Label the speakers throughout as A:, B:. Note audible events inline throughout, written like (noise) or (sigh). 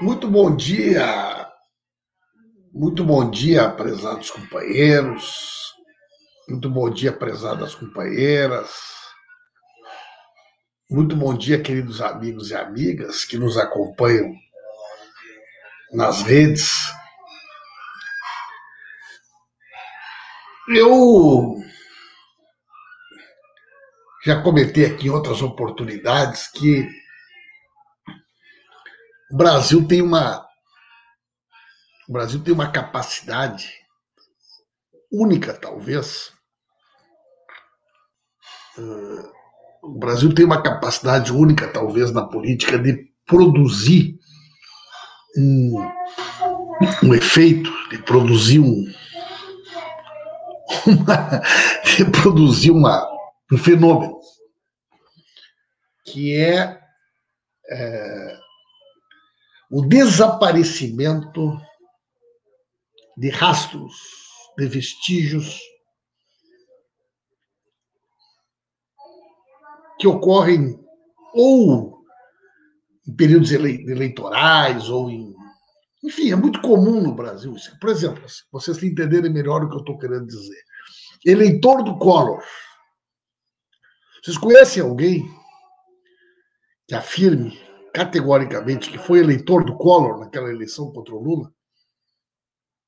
A: Muito bom dia, muito bom dia, prezados companheiros, muito bom dia, prezadas companheiras, muito bom dia, queridos amigos e amigas que nos acompanham nas redes. Eu já comentei aqui em outras oportunidades que o Brasil tem uma o Brasil tem uma capacidade única, talvez. Uh, o Brasil tem uma capacidade única, talvez, na política de produzir um, um efeito, de produzir um. (laughs) Uma, de produzir uma, um fenômeno que é, é o desaparecimento de rastros, de vestígios que ocorrem ou em períodos eleitorais ou em. Enfim, é muito comum no Brasil. Por exemplo, vocês entenderem melhor o que eu estou querendo dizer. Eleitor do Collor. Vocês conhecem alguém que afirme categoricamente que foi eleitor do Collor naquela eleição contra o Lula?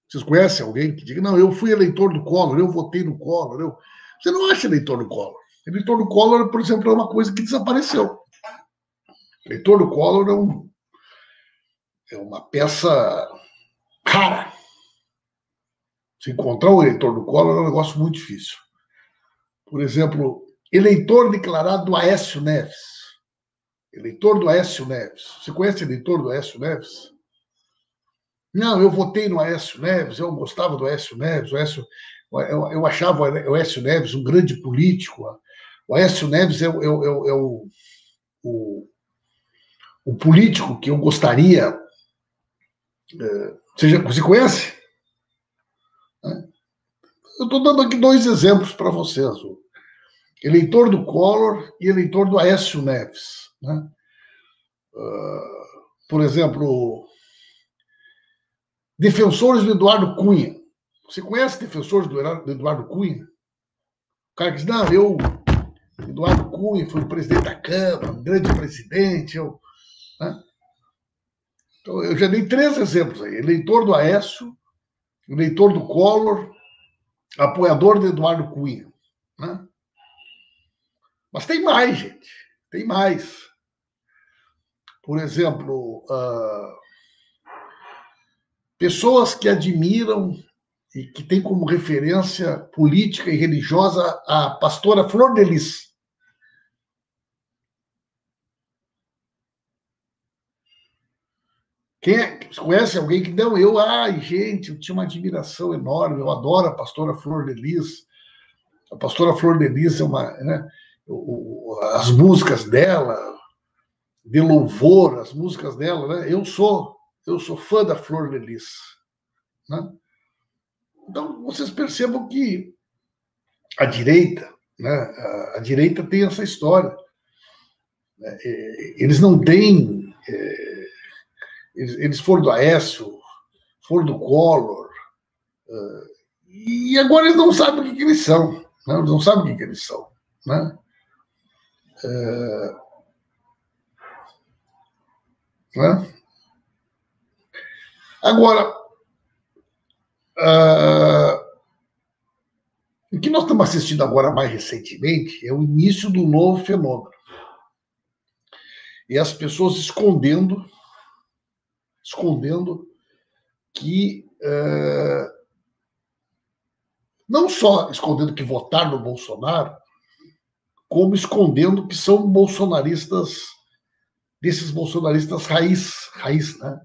A: Vocês conhecem alguém que diga, não, eu fui eleitor do Collor, eu votei no Collor. Eu... Você não acha eleitor do Collor. Eleitor do Collor, por exemplo, é uma coisa que desapareceu. Eleitor do Collor é, um... é uma peça rara. Se encontrar um eleitor do Collor é um negócio muito difícil. Por exemplo, eleitor declarado do Aécio Neves eleitor do Aécio Neves. Você conhece eleitor do Aécio Neves? Não, eu votei no Aécio Neves, eu gostava do Aécio Neves, o Aécio, eu, eu achava o Aécio Neves um grande político. O Aécio Neves é, é, é, é o, o, o, político que eu gostaria. É, você, você conhece? Eu estou dando aqui dois exemplos para vocês: eleitor do Collor e eleitor do Aécio Neves. Né? Uh, por exemplo, defensores do Eduardo Cunha. Você conhece defensores do Eduardo Cunha? O cara diz, não, eu, Eduardo Cunha, foi o presidente da Câmara, um grande presidente. Eu, né? Então, eu já dei três exemplos aí. Eleitor do Aécio, eleitor do Collor, apoiador de Eduardo Cunha. Né? Mas tem mais, gente. Tem mais. Por exemplo, uh, pessoas que admiram e que têm como referência política e religiosa a pastora Flor de Lis. Quem é, conhece alguém que não? Eu, ai, gente, eu tinha uma admiração enorme, eu adoro a pastora Flor de Lis. A pastora Flor de Lis é uma. Né, as músicas dela, de louvor, as músicas dela, né? Eu sou, eu sou fã da Flor de Lis, né? Então vocês percebam que a direita, né? A, a direita tem essa história. Né? Eles não têm, é, eles, eles, foram do Aécio, foram do Collor, é, e agora eles não sabem o que, que eles são, né? eles não sabem o que, que eles são, né? É, né? Agora, uh, o que nós estamos assistindo agora mais recentemente é o início do novo fenômeno. E as pessoas escondendo, escondendo que uh, não só escondendo que votaram no Bolsonaro, como escondendo que são bolsonaristas desses bolsonaristas raiz, raiz, né?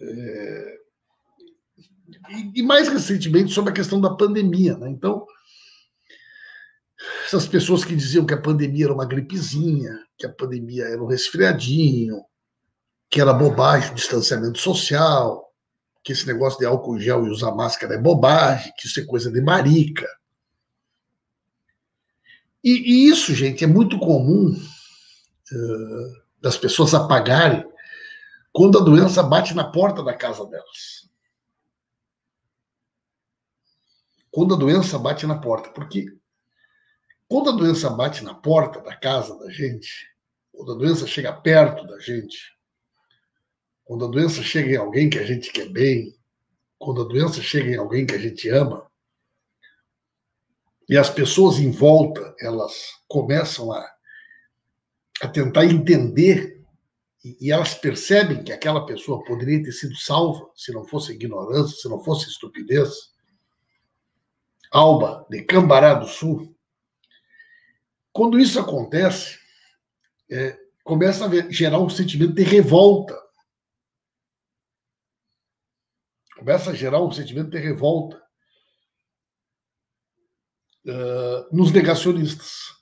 A: É... E, mais recentemente sobre a questão da pandemia, né? Então, essas pessoas que diziam que a pandemia era uma gripezinha, que a pandemia era um resfriadinho, que era bobagem, distanciamento social, que esse negócio de álcool gel e usar máscara é bobagem, que isso é coisa de marica. E, e isso, gente, é muito comum das pessoas apagarem quando a doença bate na porta da casa delas. Quando a doença bate na porta. Porque quando a doença bate na porta da casa da gente, quando a doença chega perto da gente, quando a doença chega em alguém que a gente quer bem, quando a doença chega em alguém que a gente ama, e as pessoas em volta, elas começam a, a tentar entender e, elas percebem que aquela pessoa poderia ter sido salva se não fosse ignorância, se não fosse estupidez. Alba, de Cambará do Sul, quando isso acontece, é, começa a gerar um sentimento de revolta. Começa a gerar um sentimento de revolta uh, nos negacionistas.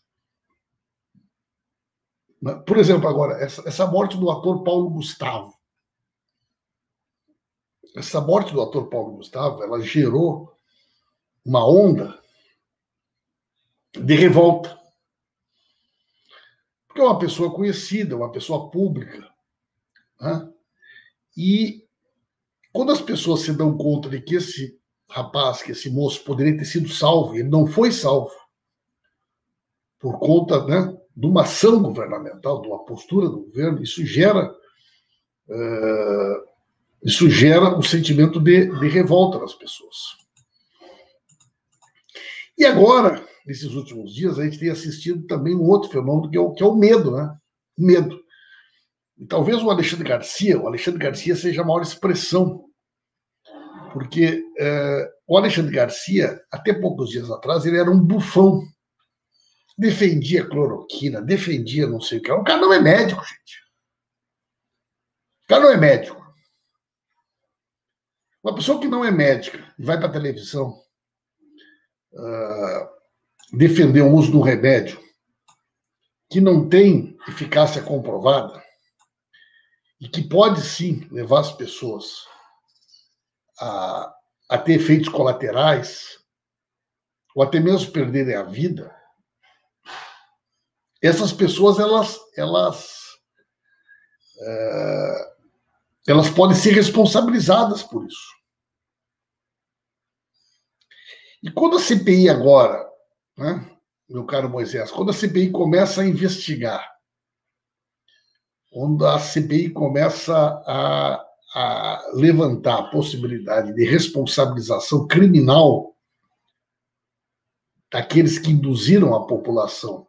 A: Por exemplo, agora, essa, essa morte do ator Paulo Gustavo. Essa morte do ator Paulo Gustavo, ela gerou uma onda de revolta porque é uma pessoa conhecida, uma pessoa pública. Né? E quando as pessoas se dão conta de que esse rapaz, que esse moço poderia ter sido salvo, ele não foi salvo, por conta né, de uma ação governamental, de uma postura do governo, isso gera. Uh, isso gera um sentimento de, de revolta nas pessoas. E agora, nesses últimos dias, a gente tem assistido também um outro fenômeno, que é o, que é o medo, né? Medo. E talvez o Alexandre Garcia, o Alexandre Garcia seja a maior expressão, porque é, o Alexandre Garcia, até poucos dias atrás, ele era um bufão. Defendia cloroquina, defendia não sei o que. O cara não é médico, gente. O cara não é médico. Uma pessoa que não é médica e vai para a televisão uh, defender o uso do remédio que não tem eficácia comprovada e que pode sim levar as pessoas a, a ter efeitos colaterais ou até mesmo perderem a vida, essas pessoas elas elas é, elas podem ser responsabilizadas por isso. E quando a CPI agora né, meu caro Moisés, quando a CPI começa a investigar, quando a CPI começa a, a levantar a possibilidade de responsabilização criminal daqueles que induziram a população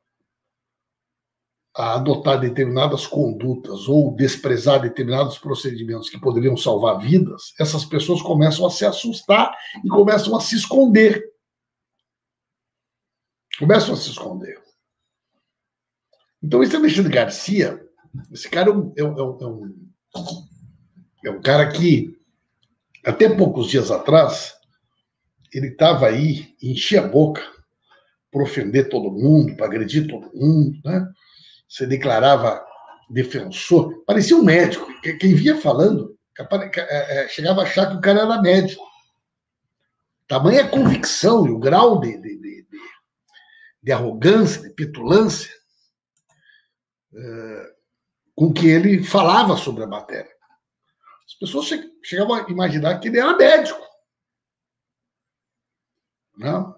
A: a adotar determinadas condutas ou desprezar determinados procedimentos que poderiam salvar vidas, essas pessoas começam a se assustar e começam a se esconder começam a se esconder. Então, esse Alexandre Garcia, esse cara é um, é um, é um, é um cara que, até poucos dias atrás, ele estava aí, enchia a boca para ofender todo mundo, para agredir todo mundo, né? Você declarava defensor, parecia um médico. Quem via falando é, é, chegava a achar que o cara era médico. Tamanha convicção e o grau de, de, de, de arrogância, de petulância, é, com que ele falava sobre a matéria. As pessoas chegavam a imaginar que ele era médico. Não?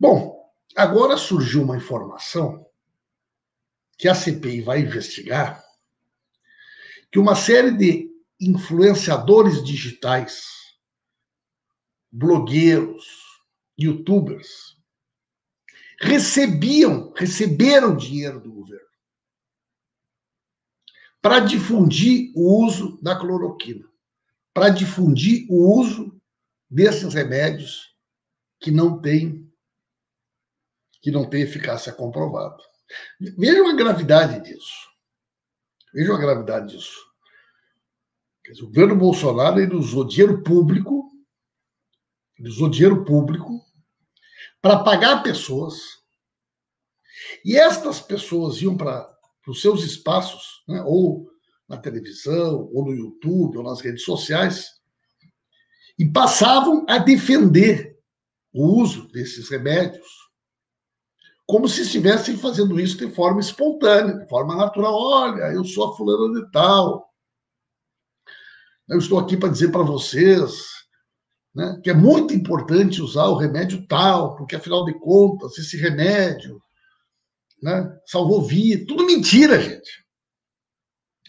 A: Bom, agora surgiu uma informação que a CPI vai investigar que uma série de influenciadores digitais, blogueiros, youtubers, recebiam, receberam dinheiro do governo para difundir o uso da cloroquina, para difundir o uso desses remédios que não têm que não tem eficácia comprovada. Vejam a gravidade disso. Vejam a gravidade disso. Dizer, o governo Bolsonaro ele usou dinheiro público, ele usou dinheiro público para pagar pessoas. E estas pessoas iam para os seus espaços, né, ou na televisão, ou no YouTube, ou nas redes sociais, e passavam a defender o uso desses remédios, como se estivessem fazendo isso de forma espontânea, de forma natural. Olha, eu sou a fulana de tal. Eu estou aqui para dizer para vocês né, que é muito importante usar o remédio tal, porque afinal de contas, esse remédio né, salvou vida. Tudo mentira, gente.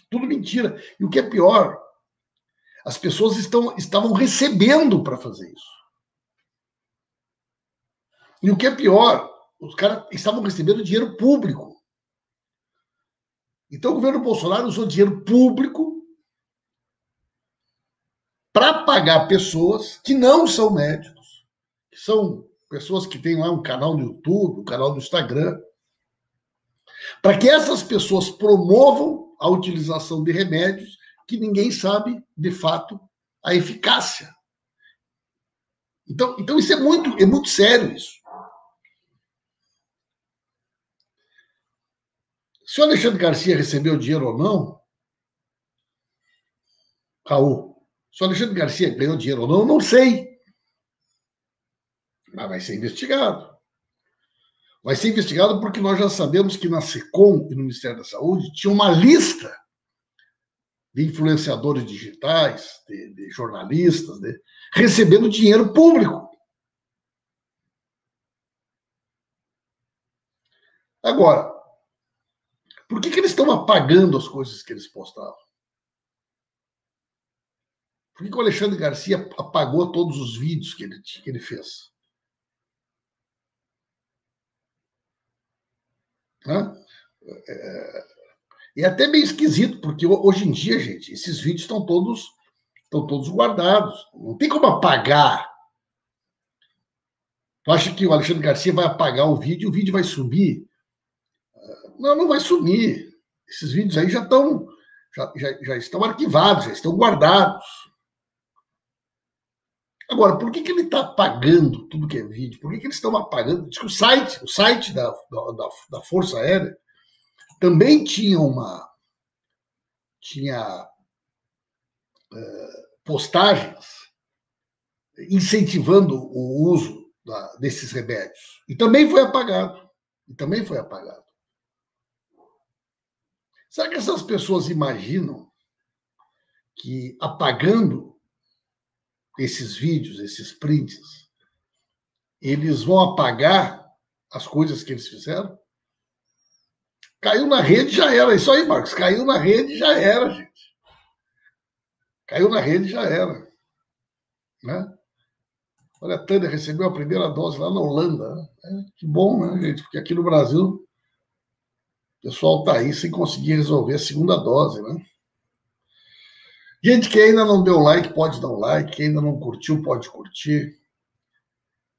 A: Tudo mentira. E o que é pior, as pessoas estão, estavam recebendo para fazer isso. E o que é pior, os caras estavam recebendo dinheiro público. Então o governo Bolsonaro usou dinheiro público para pagar pessoas que não são médicos, que são pessoas que têm lá um canal no YouTube, um canal no Instagram, para que essas pessoas promovam a utilização de remédios que ninguém sabe, de fato, a eficácia. Então, então isso é muito, é muito sério isso. Se o Alexandre Garcia recebeu dinheiro ou não, Raul, se o Alexandre Garcia ganhou dinheiro ou não, não sei. Mas vai ser investigado. Vai ser investigado porque nós já sabemos que na SECOM e no Ministério da Saúde tinha uma lista de influenciadores digitais, de, de jornalistas, de, recebendo dinheiro público. Agora, por que, que eles estão apagando as coisas que eles postavam? Por que, que o Alexandre Garcia apagou todos os vídeos que ele, que ele fez? É, é até meio esquisito, porque hoje em dia, gente, esses vídeos estão todos, estão todos guardados. Não tem como apagar. Tu acha que o Alexandre Garcia vai apagar o vídeo e o vídeo vai subir? Não, não vai sumir. Esses vídeos aí já estão, já, já, já estão arquivados, já estão guardados. Agora, por que, que ele está apagando tudo que é vídeo? Por que, que eles estão apagando? Diz que o site, o site da, da, da Força Aérea também tinha uma. tinha uh, postagens incentivando o uso da, desses remédios. E também foi apagado. E também foi apagado. Será que essas pessoas imaginam que apagando esses vídeos, esses prints, eles vão apagar as coisas que eles fizeram? Caiu na rede, já era. Isso aí, Marcos. Caiu na rede, já era, gente. Caiu na rede, já era. Né? Olha, a Tânia recebeu a primeira dose lá na Holanda. Né? Que bom, né, gente? Porque aqui no Brasil, pessoal está aí sem conseguir resolver a segunda dose, né? Gente, quem ainda não deu like, pode dar um like. Quem ainda não curtiu, pode curtir.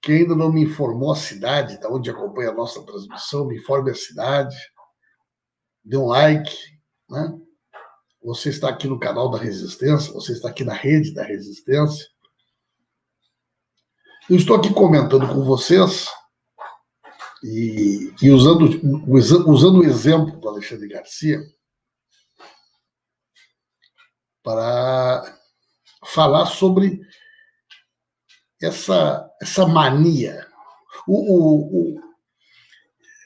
A: Quem ainda não me informou a cidade, da onde acompanha a nossa transmissão, me informe a cidade. Dê um like, né? Você está aqui no canal da Resistência, você está aqui na rede da Resistência. Eu estou aqui comentando com vocês e, e usando, usando o exemplo do Alexandre Garcia para falar sobre essa, essa mania, o, o, o,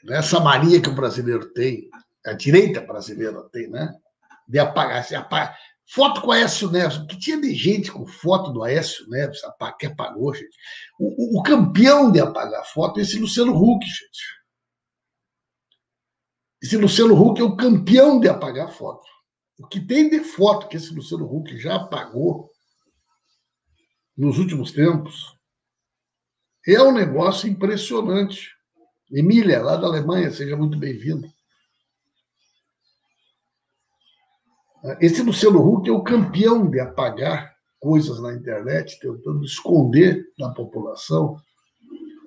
A: essa mania que o brasileiro tem, a direita brasileira tem, né? De apagar, se apagar. Foto com o Aécio Neves, que tinha de gente com foto do Aécio Neves que apagou, gente. O, o, campeão de apagar foto é esse Luciano Huck, gente. Esse Luciano Huck é o campeão de apagar foto. O que tem de foto que esse Luciano Huck já apagou nos últimos tempos é um negócio impressionante. Emília, lá da Alemanha, seja muito bem-vinda. Esse Luciano Huck é o campeão de apagar coisas na internet, tentando esconder da população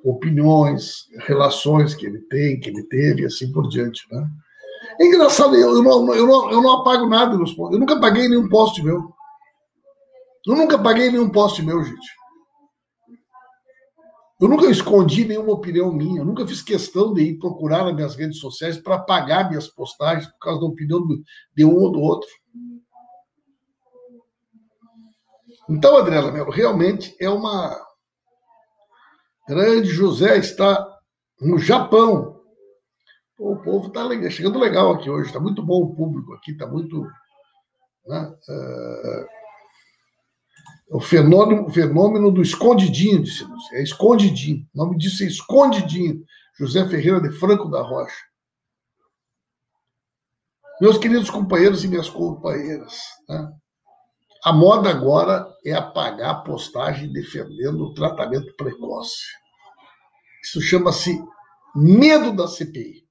A: opiniões, relações que ele tem, que ele teve, e assim por diante. Né? É engraçado, eu, não, eu, não, eu não apago nada nos postos. Eu nunca paguei nenhum post meu. Eu nunca paguei nenhum post meu, gente. Eu nunca escondi nenhuma opinião minha. Eu nunca fiz questão de ir procurar nas minhas redes sociais para pagar minhas postagens por causa da opinião de um ou do outro. Então, Adriana Melo, realmente é uma. Grande José está no Japão. O povo está chegando legal aqui hoje, está muito bom o público aqui, está muito. Né? Uh, o fenômeno, o fenômeno do escondidinho, disse É escondidinho. O nome disso é escondidinho. José Ferreira de Franco da Rocha. Meus queridos companheiros e minhas companheiras, né? a moda agora é apagar postagem defendendo o tratamento precoce. Isso chama-se medo da CPI.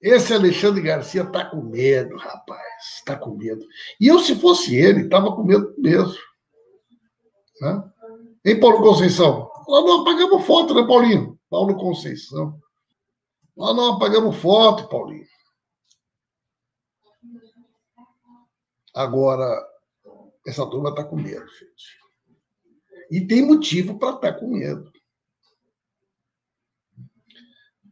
A: Esse Alexandre Garcia está com medo, rapaz. Está com medo. E eu, se fosse ele, estava com medo mesmo. Né? Hein, Paulo Conceição? Nós não apagamos foto, né, Paulinho? Paulo Conceição. Nós não apagamos foto, Paulinho. Agora, essa turma está com medo, gente. E tem motivo para estar tá com medo.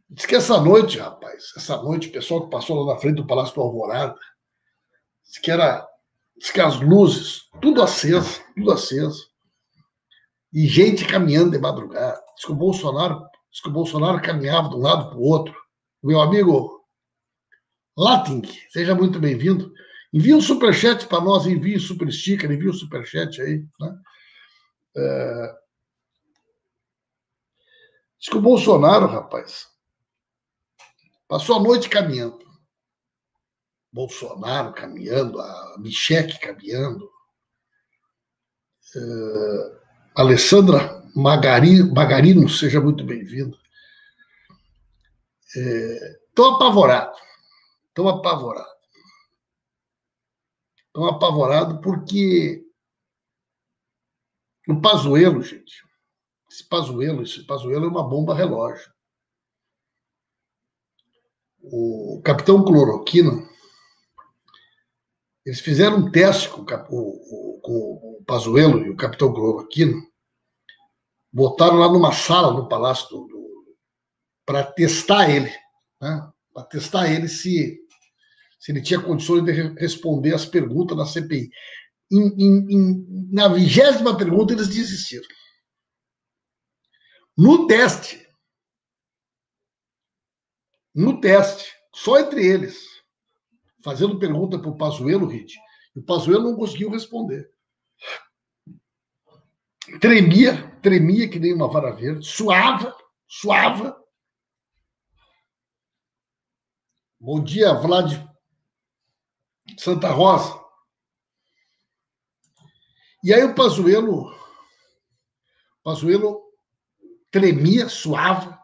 A: Diz que essa noite, rapaz, essa noite, o pessoal que passou lá na frente do Palácio do Alvorada, diz que era. Diz que as luzes, tudo aceso, tudo aceso. E gente caminhando de madrugada. Diz que o Bolsonaro, diz que o Bolsonaro caminhava de um lado para o outro. Meu amigo Lating, seja muito bem-vindo. Envie um superchat para nós, envie um super sticker, envie um superchat aí. Né? É... Diz que o Bolsonaro, rapaz, Passou a noite caminhando. Bolsonaro caminhando, a Michele caminhando, uh, Alessandra Magarino, Magarino, seja muito bem-vinda. Estou é, apavorado. Estou apavorado. Estou apavorado porque o Pazuelo, gente, esse Pazuelo, esse Pazuelo é uma bomba relógio o capitão Cloroquina, eles fizeram um teste com o, com o Pazuello e o capitão Cloroquina, botaram lá numa sala no Palácio do, do para testar ele, né? para testar ele se, se ele tinha condições de responder as perguntas na CPI. Em, em, em, na vigésima pergunta, eles desistiram. No teste, no teste, só entre eles, fazendo pergunta para o Pazuello, Rit, e o Pazuello não conseguiu responder. Tremia, tremia que nem uma vara verde, suava, suava. Bom dia, Vlad Santa Rosa. E aí o Pazuello, Pazuello tremia, suava,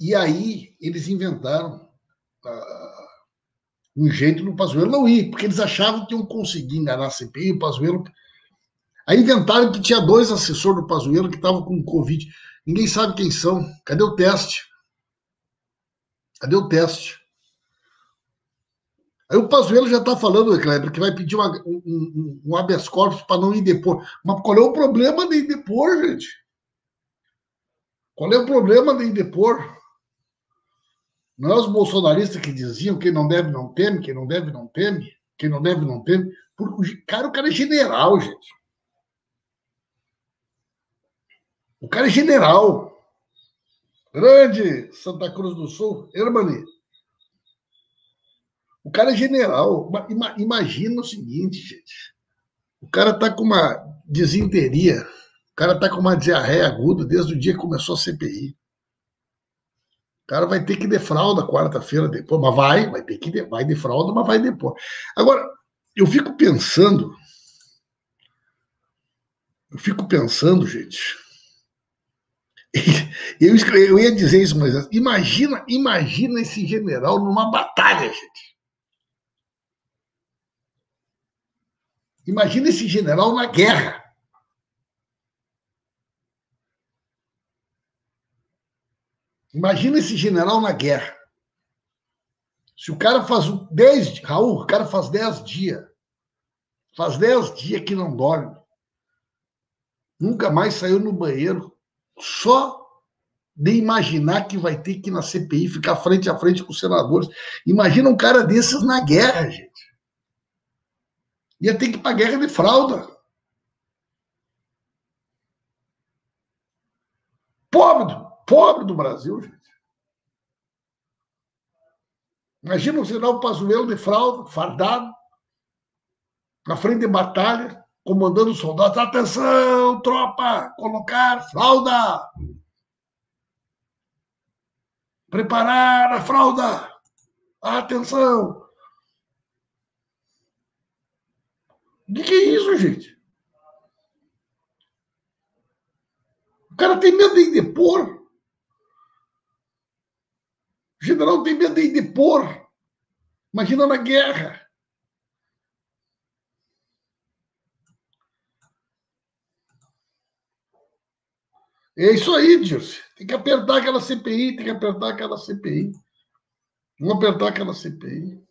A: E aí eles inventaram uh, um jeito do Pazuello não ir, porque eles achavam que iam conseguir enganar a CPI e o Pazuello. Aí inventaram que tinha dois assessores do Pazuello que estavam com Covid. Ninguém sabe quem são. Cadê o teste? Cadê o teste? Aí o Pazuello já está falando, Kleber, que vai pedir uma, um, um, um habeas corpus para não ir depor. Mas qual é o problema de ir depor, gente? Qual é o problema de ir depor? Não é os bolsonaristas que diziam quem não deve não teme, quem não deve não teme, quem não deve não teme. Porque, cara, o cara é general, gente. O cara é general. Grande Santa Cruz do Sul, Hermani. O cara é general. Imagina o seguinte, gente. O cara tá com uma desinteria. O cara tá com uma diarreia aguda desde o dia que começou a CPI cara vai ter que defrauda quarta-feira depois, mas vai, vai ter que vai defrauda, mas vai depois. Agora, eu fico pensando, eu fico pensando, gente. (laughs) Eu, eu ia dizer isso, mas imagina, imagina esse general numa batalha, gente. Imagina esse general na guerra. Imagina esse general na guerra. Se o cara faz 10, Raul, o cara faz 10 dias, faz 10 dias que não dorme, nunca mais saiu no banheiro, só de imaginar que vai ter que ir na CPI ficar frente a frente com os senadores. Imagina um cara desses na guerra, gente. Ia ter que ir para guerra de fralda. Pobre, pobre do Brasil, gente. Imagina o general Pazuello de fralda, fardado, na frente de batalha, comandando os soldados. Atenção, tropa! Colocar fralda! Preparar a fralda! Atenção! O que, que é isso, gente? O cara tem medo de depor. O general tem medo de depor. Imagina na guerra. É isso aí, Dirce. Tem que apertar aquela CPI, tem que apertar aquela CPI. Vamos apertar aquela CPI.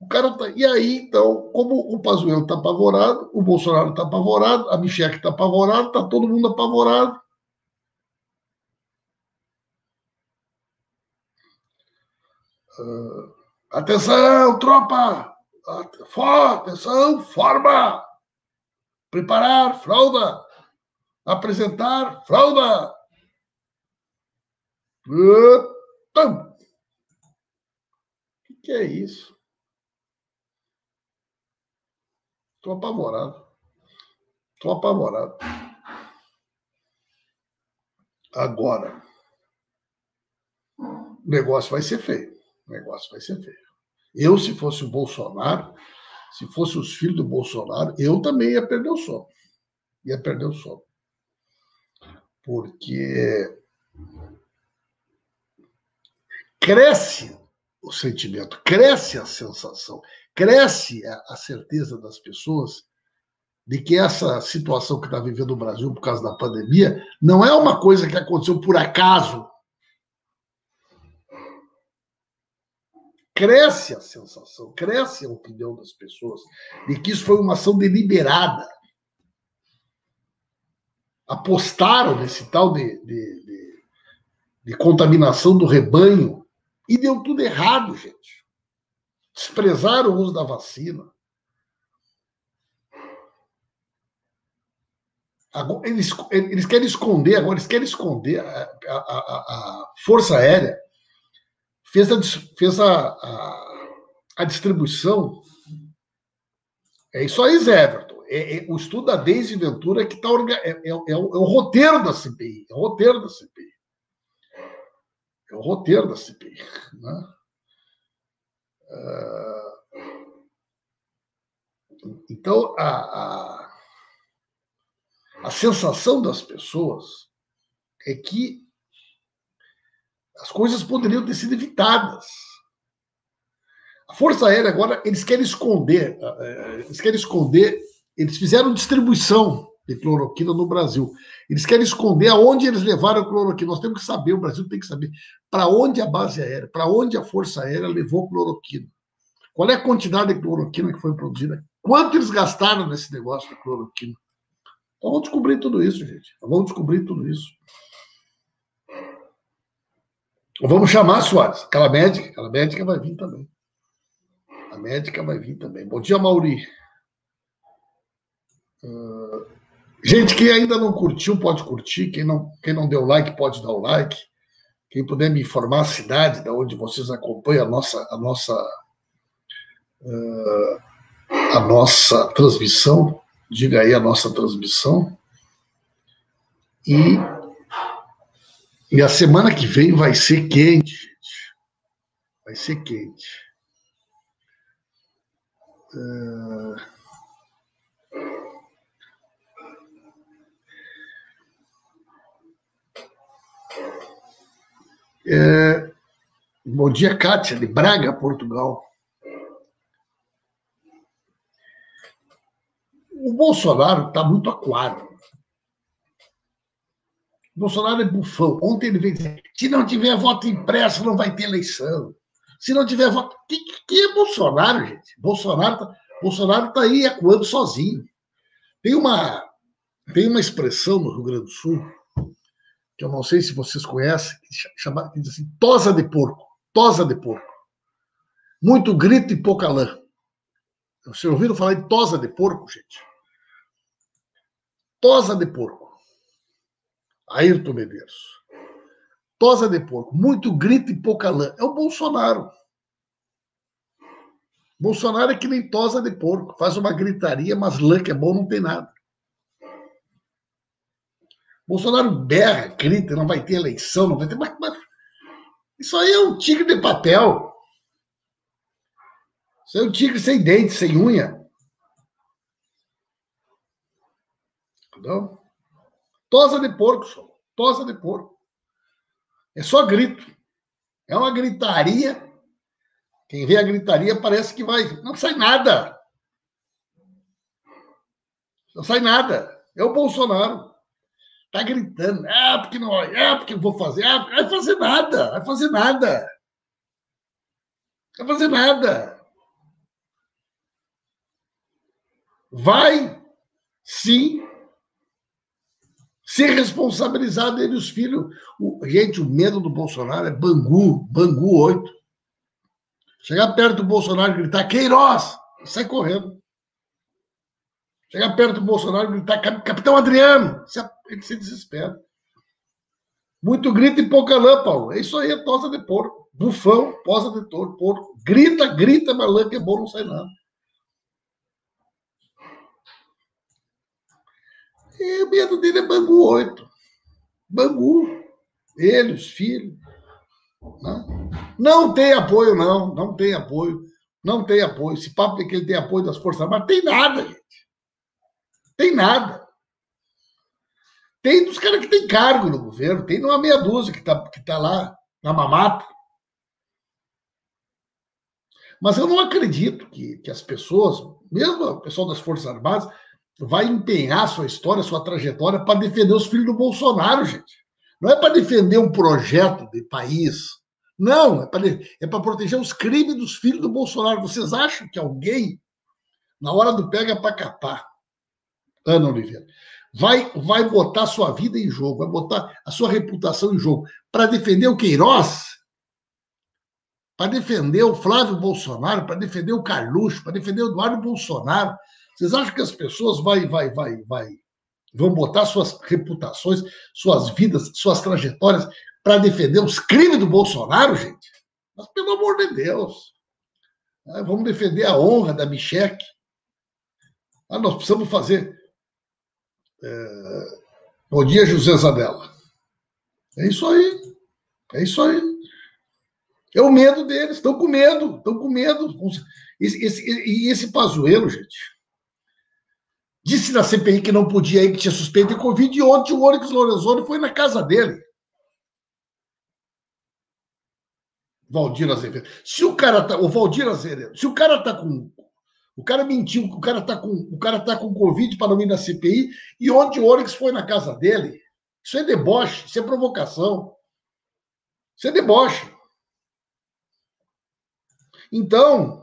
A: O cara tá... E aí, então, como o Pazuello está apavorado, o Bolsonaro está apavorado, a Michelle está apavorado, está todo mundo apavorado. Uh, atenção, tropa! For, atenção, forma! Preparar, fralda! Apresentar, fralda! O que, que é isso? Estou apavorado. Estou apavorado. Agora, o negócio vai ser feio. O negócio vai ser feio. Eu, se fosse o Bolsonaro, se fosse os filhos do Bolsonaro, eu também ia perder o sono. Ia perder o sono. Porque cresce o sentimento, cresce a sensação, cresce a certeza das pessoas de que essa situação que está vivendo o Brasil por causa da pandemia não é uma coisa que aconteceu por acaso cresce a sensação, cresce a opinião das pessoas de que isso foi uma ação deliberada. Apostaram nesse tal de, de, de, de contaminação do rebanho e deu tudo errado, gente. Desprezaram o uso da vacina. Agora, eles, eles querem esconder, agora eles querem esconder a, a, a, a Força Aérea fez a, fez a, a, a distribuição. É isso aí, Zé Everton. É, é, o estudo da Deise Ventura que está é, é, é, o, é, o, roteiro da CPI. É o roteiro da CPI. É o roteiro da CPI. Né? Uh, então, a, a, a sensação das pessoas é que as coisas poderiam ter sido evitadas. A Força Aérea agora, eles querem esconder, eh, eh, eles querem esconder, eles fizeram distribuição de cloroquina no Brasil. Eles querem esconder aonde eles levaram a cloroquina. Nós temos que saber, o Brasil tem que saber para onde a base aérea, para onde a Força Aérea levou cloroquina. Qual é a quantidade de cloroquina que foi produzida? Quanto eles gastaram nesse negócio de cloroquina? Então, vamos descobrir tudo isso, gente. Vamos descobrir tudo isso. Vamos chamar a Soares. Aquela médica, aquela médica vai vir também. A médica vai vir também. Bom dia, Mauri. Uh, gente, quem ainda não curtiu, pode curtir. Quem não, quem não deu like, pode dar o like. Quem puder me informar a cidade da onde vocês acompanham a nossa, a nossa, uh, a nossa transmissão, diga aí a nossa transmissão. E e a semana que vem vai ser quente, gente. Vai ser quente. Uh... É... Bom dia, Kátia, de Braga, Portugal. O Bolsonaro está muito aquário. Bolsonaro é bufão. Ontem ele veio dizer: se não tiver voto impresso, não vai ter eleição. Se não tiver voto. Que, que é Bolsonaro, gente? Bolsonaro está Bolsonaro tá aí ecoando sozinho. Tem uma, tem uma expressão no Rio Grande do Sul, que eu não sei se vocês conhecem, que, chama, que diz assim: tosa de porco. Tosa de porco. Muito grito e pouca lã. Vocês ouviram falar de tosa de porco, gente? Tosa de porco. Ayrton Medeiros. Tosa de porco, muito grito e pouca lã. É o Bolsonaro. Bolsonaro é que nem tosa de porco, faz uma gritaria, mas lã que é bom não tem nada. Bolsonaro berra, grita, não vai ter eleição, não vai ter. Mas, mas, isso aí é um tigre de papel. Isso é um tigre sem dente, sem unha. Entendeu? Tosa de porco, só. Tosa de porco. É só grito. É uma gritaria. Quem vê a gritaria parece que vai. Não sai nada. Não sai nada. É o Bolsonaro. Tá gritando. Ah, porque não. Ah, porque vou fazer. Ah, vai fazer nada. Vai fazer nada. Vai fazer nada. Vai sim ser responsabilizado ele e os filhos. O, gente, o medo do Bolsonaro é Bangu, Bangu 8. Chegar perto do Bolsonaro e gritar Queiroz, sai correndo. Chegar perto do Bolsonaro e gritar Capitão Adriano, ele se desespera. Muito grito e pouca lã, Paulo. É isso aí, é tosa de porco. Bufão, posa de touro, porco. Grita, grita, mas lã que é bom, não sai nada. E o medo dele é Bangu 8. Bangu. Ele, os filhos. Não, não tem apoio, não. Não tem apoio. Não tem apoio. Esse papo de que ele tem apoio das Forças Armadas, tem nada, gente. Tem nada. Tem dos caras que tem cargo no governo, tem uma meia dúzia que está que tá lá na mamata. Mas eu não acredito que, que as pessoas, mesmo o pessoal das Forças Armadas, vai empenhar sua história, sua trajetória para defender os filhos do Bolsonaro, gente. Não é para defender um projeto de país. Não, é para é proteger os crimes dos filhos do Bolsonaro. Vocês acham que alguém, na hora do pega para capar, Ana Oliveira, vai, vai botar sua vida em jogo, vai botar a sua reputação em jogo para defender o Queiroz, para defender o Flávio Bolsonaro, para defender o Carluxo, para defender o Eduardo Bolsonaro, vocês acham que as pessoas vai, vai, vai, vai, vão botar suas reputações, suas vidas, suas trajetórias para defender os crimes do Bolsonaro, gente? Mas pelo amor de Deus, né? vamos defender a honra da Micheque. Ah, nós precisamos fazer. É... Bom dia, José Zadella. É isso aí. É isso aí. É o medo deles. Estão com medo. Estão com medo. E esse, esse, esse Pazuelo, gente, disse na CPI que não podia ir, que tinha suspeito de Covid, e ontem o Onyx Lorenzoni foi na casa dele. Valdir Azevedo. Se o cara tá, o Valdir Azevedo, se o cara tá com o cara mentiu, o cara tá com, o cara tá com Covid para não ir na CPI e ontem o Onyx foi na casa dele. Isso é deboche, isso é provocação. Isso é deboche. Então,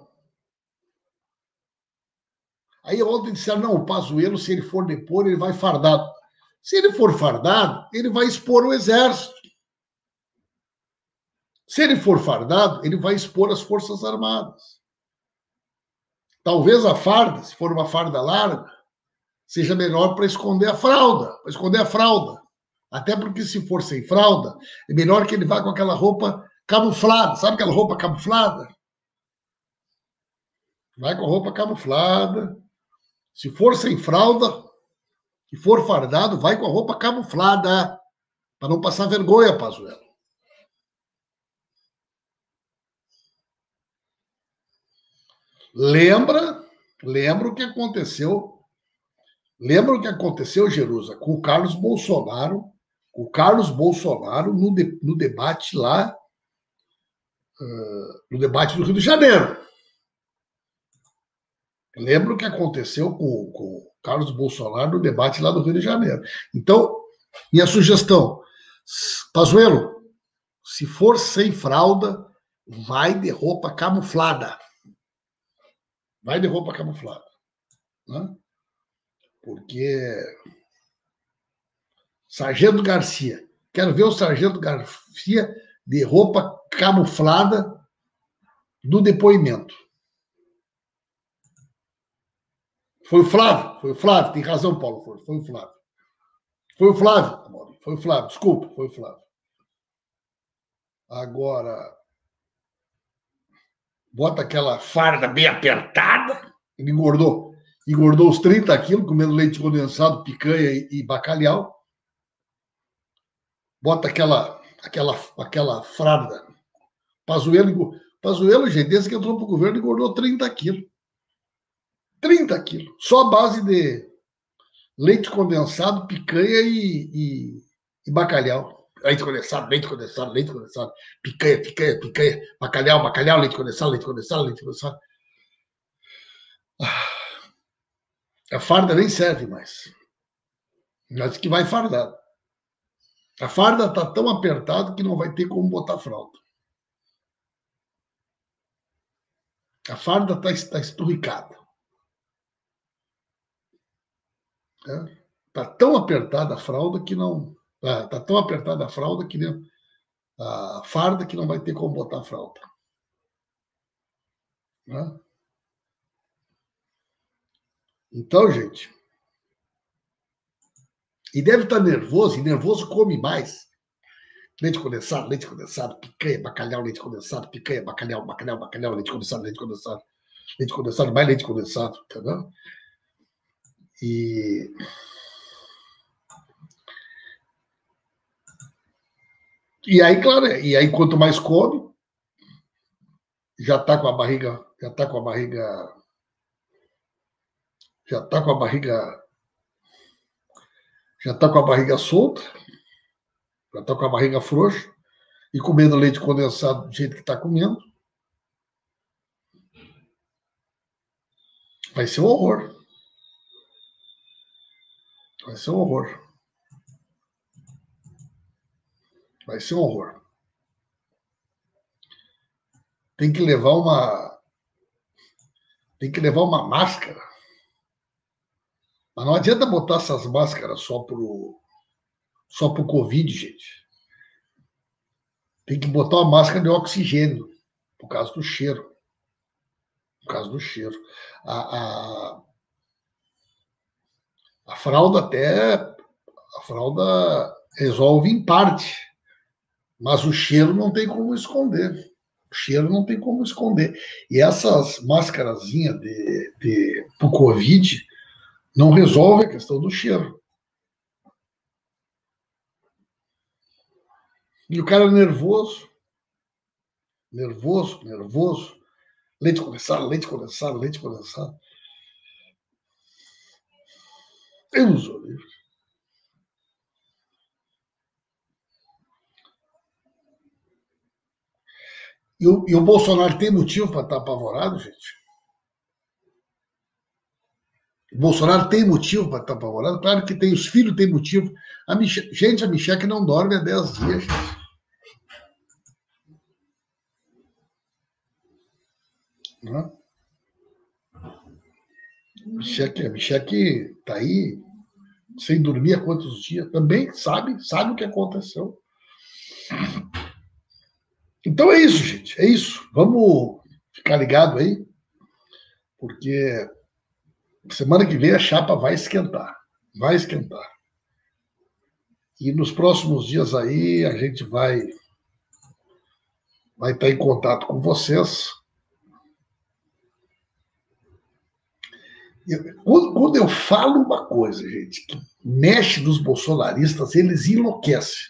A: Aí ontem disseram, não, o Pazuello, se ele for depor, ele vai fardado. Se ele for fardado, ele vai expor o exército. Se ele for fardado, ele vai expor as Forças Armadas. Talvez a farda, se for uma farda larga, seja melhor para esconder a fralda, para esconder a fralda. Até porque se for sem fralda, é melhor que ele vá com aquela roupa camuflada. Sabe aquela roupa camuflada? Vai com a roupa camuflada, se for sem fralda e for fardado, vai com a roupa camuflada, para não passar vergonha, Pazuello. Lembra, lembra o que aconteceu, lembra o que aconteceu, Jerusa, com o Carlos Bolsonaro, o Carlos Bolsonaro no, de, no debate lá, uh, no debate do Rio de Janeiro. Lembra o que aconteceu com, com o Carlos Bolsonaro no debate lá do Rio de Janeiro. Então, minha sugestão, Pazuelo, se for sem fralda, vai de roupa camuflada. Vai de roupa camuflada. Né? Porque Sargento Garcia, quero ver o Sargento Garcia de roupa camuflada do depoimento. Foi o Flávio, foi o Flávio, tem razão, Paulo, foi, foi o Flávio. Foi o Flávio, foi o Flávio, desculpa, foi o Flávio. Agora, bota aquela farda bem apertada, ele engordou. Engordou os 30 quilos, comendo leite condensado, picanha e, bacalhau. Bota aquela, aquela, aquela fralda. Pazuelo, Pazuelo, gente, desde que entrou para o governo, engordou 30 quilos. 30 quilos. Só a base de leite condensado, picanha e, e, e bacalhau leite condensado, leite condensado, leite condensado, picanha, picanha, picanha, bacalhau, bacalhau, leite condensado, leite condensado, leite condensado. Ah, a farda nem serve mais. Mas que vai fardar. A farda está tão apertada que não vai ter como botar fralda. A farda está tá esturricada. Está é? Tá tão apertada a fralda que não Está tá tão apertada a fralda que nem, a farda que não vai ter como botar a fralda. Né? Então, gente. E deve estar tá nervoso, e nervoso come mais. Leite condensado, leite condensado, picanha, bacalhau, leite condensado, picanha, bacalhau, bacalhau, bacalhau, leite condensado, leite condensado, leite condensado, mais leite condensado, entendeu? E E aí, claro, e aí quanto mais come, já está com a barriga, já está com a barriga, já está com a barriga, já está com a barriga solta, já está com a barriga frouxa, e comendo leite condensado do jeito que está comendo. Vai ser um horror. Vai ser um horror. Vai ser um horror. Tem que levar uma. Tem que levar uma máscara. Mas não adianta botar essas máscaras só pro, só pro Covid, gente. Tem que botar uma máscara de oxigênio, por causa do cheiro. Por causa do cheiro. A, a, a fralda até. A fralda resolve em parte mas o cheiro não tem como esconder. O cheiro não tem como esconder. E essas máscarazinhas de, de, pro Covid não resolve a questão do cheiro. E o cara nervoso, nervoso, nervoso, leite condensado, leite condensado, leite condensado. Deus o livre. E o, e o Bolsonaro tem motivo para estar tá apavorado, gente? O Bolsonaro tem motivo para estar tá apavorado? Claro que tem, os filhos têm motivo. A Mich gente, a Michelle não dorme há 10 dias, gente. Né? Micheque, a Micheque está aí sem dormir há quantos dias? Também sabe, sabe o que aconteceu. Então é isso, gente. É isso. Vamos ficar ligado aí, porque semana que vem a chapa vai esquentar. Vai esquentar. E nos próximos dias aí a gente vai vai estar em contato com vocês. Quando, quando eu falo uma coisa, gente, que mexe nos bolsonaristas, eles enlouquecem.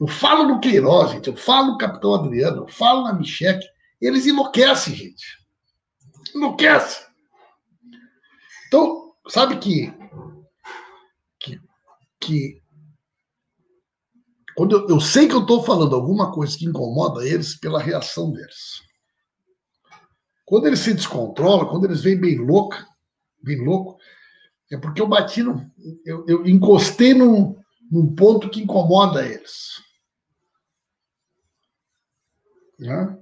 A: Eu falo no Queiroz, gente, eu falo no Capitão Adriano, eu falo na Micheque, eles enlouquecem, gente. Enlouquecem. Então, sabe que, que, que quando eu, eu sei que eu estou falando alguma coisa que incomoda eles pela reação deles. Quando eles se descontrolam, quando eles vêm bem louca, bem louco, é porque eu bati no, eu, eu encostei num, num ponto que incomoda eles. Né?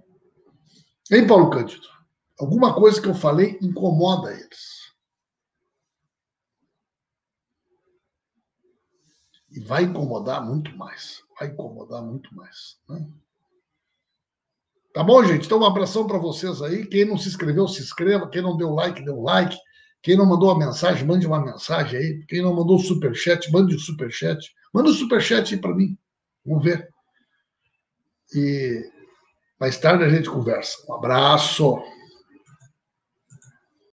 A: Hein, Paulo Cândido? Alguma coisa que eu falei incomoda eles. E vai incomodar muito mais. Vai incomodar muito mais. Né? Tá bom, gente? Então, um abração para vocês aí. Quem não se inscreveu, se inscreva. Quem não deu like, deu like. Quem não mandou uma mensagem, mande uma mensagem aí. Quem não mandou o superchat, mande o superchat. Manda o superchat aí para mim. Vamos ver. E mais tarde a gente conversa. Um abraço.